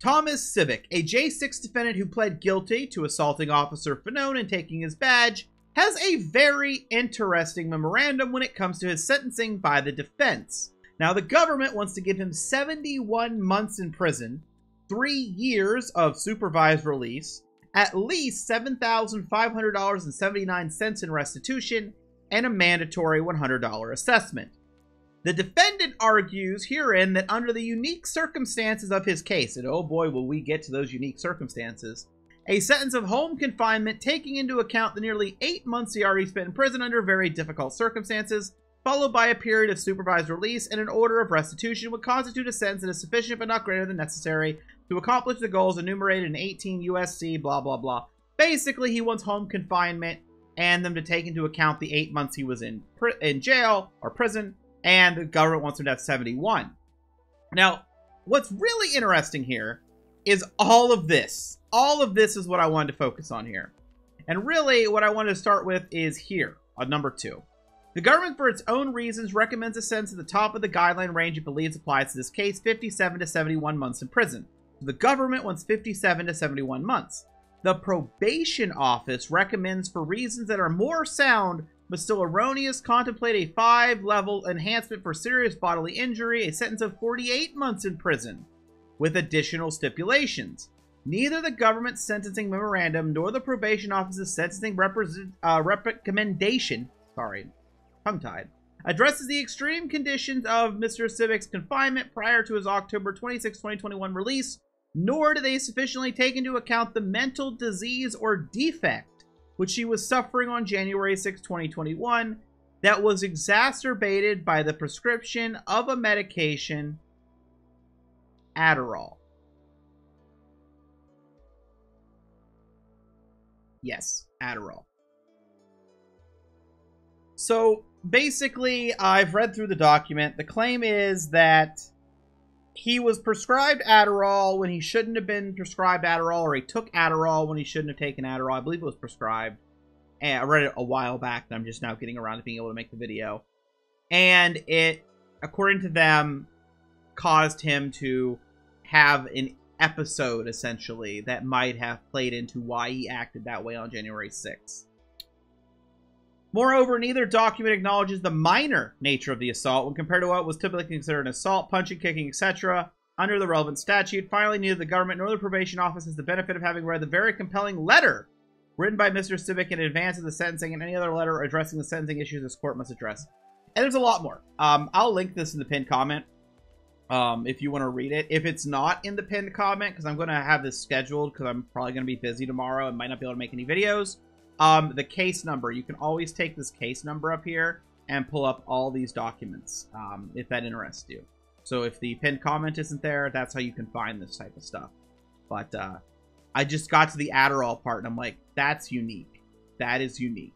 Thomas Sibick, a J6 defendant who pled guilty to assaulting Officer Fanone and taking his badge, has a very interesting memorandum when it comes to his sentencing by the defense. Now, the government wants to give him 71 months in prison, three years of supervised release, at least $7,500.79 in restitution, and a mandatory $100 assessment. The defendant argues herein that under the unique circumstances of his case, and oh boy, will we get to those unique circumstances, a sentence of home confinement taking into account the nearly eight months he already spent in prison under very difficult circumstances, followed by a period of supervised release and an order of restitution would constitute a sentence that is sufficient but not greater than necessary to accomplish the goals enumerated in 18 USC, blah, blah, blah. Basically, he wants home confinement and them to take into account the eight months he was in, in jail or prison and the government wants him to have 71. Now, what's really interesting here is all of this. All of this is what I wanted to focus on here. And really, what I wanted to start with is here, on number two. The government, for its own reasons, recommends a sentence at the top of the guideline range it believes applies to this case 57 to 71 months in prison. So the government wants 57 to 71 months. The probation office recommends, for reasons that are more sound, but still erroneous, contemplate a five level enhancement for serious bodily injury, a sentence of 48 months in prison, with additional stipulations. Neither the government's sentencing memorandum nor the probation office's sentencing uh, recommendation, sorry, tongue tied, addresses the extreme conditions of Mr. Sibick's confinement prior to his October 26, 2021 release, nor do they sufficiently take into account the mental disease or defect which she was suffering on January 6, 2021, that was exacerbated by the prescription of a medication, Adderall. Yes, Adderall. So basically, I've read through the document. The claim is that he was prescribed Adderall when he shouldn't have been prescribed Adderall, or he took Adderall when he shouldn't have taken Adderall. I believe it was prescribed. And I read it a while back, and I'm just now getting around to being able to make the video. And it, according to them, caused him to have an episode, essentially, that might have played into why he acted that way on January 6th. Moreover, neither document acknowledges the minor nature of the assault when compared to what was typically considered an assault, punching, kicking, etc. under the relevant statute. Finally, neither the government nor the probation office has the benefit of having read the very compelling letter written by Mr. Sibick in advance of the sentencing and any other letter addressing the sentencing issues this court must address. And there's a lot more. Um, I'll link this in the pinned comment um, if you want to read it. If it's not in the pinned comment, because I'm going to have this scheduled because I'm probably going to be busy tomorrow and might not be able to make any videos. Um, the case number. You can always take this case number up here and pull up all these documents um, if that interests you. So if the pinned comment isn't there, that's how you can find this type of stuff. But uh, I just got to the Adderall part and I'm like, that's unique. That is unique.